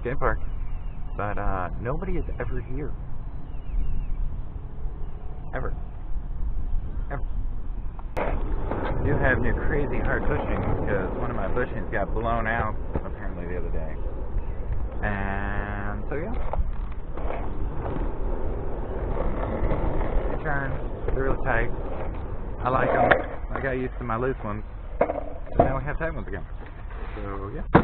skate park. But uh, nobody is ever here. Ever. Ever. I do have new crazy hard bushings because one of my bushings got blown out apparently the other day. And so yeah. They turn, they're really tight. I like them. I got used to my loose ones. So now we have tight ones again. So yeah.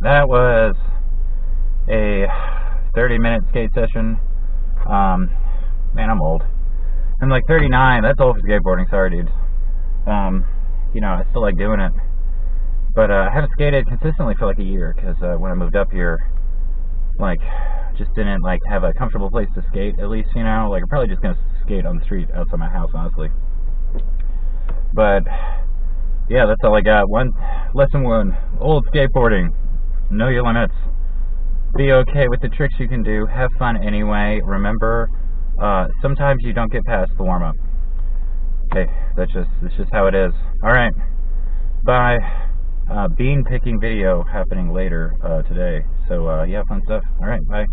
That was a 30 minute skate session. Um, man, I'm old. I'm like 39. That's old for skateboarding. Sorry, dudes. Um, you know, I still like doing it. But uh, I haven't skated consistently for like a year because uh, when I moved up here, like, just didn't like have a comfortable place to skate. At least, you know, like I'm probably just gonna skate on the street outside my house, honestly. But yeah, that's all I got. One lesson one: old skateboarding. Know your limits. Be okay with the tricks you can do. Have fun anyway. Remember, uh, sometimes you don't get past the warm up. Okay, that's just that's just how it is. All right, bye. Uh, bean picking video happening later uh, today. So uh, yeah, fun stuff. All right, bye.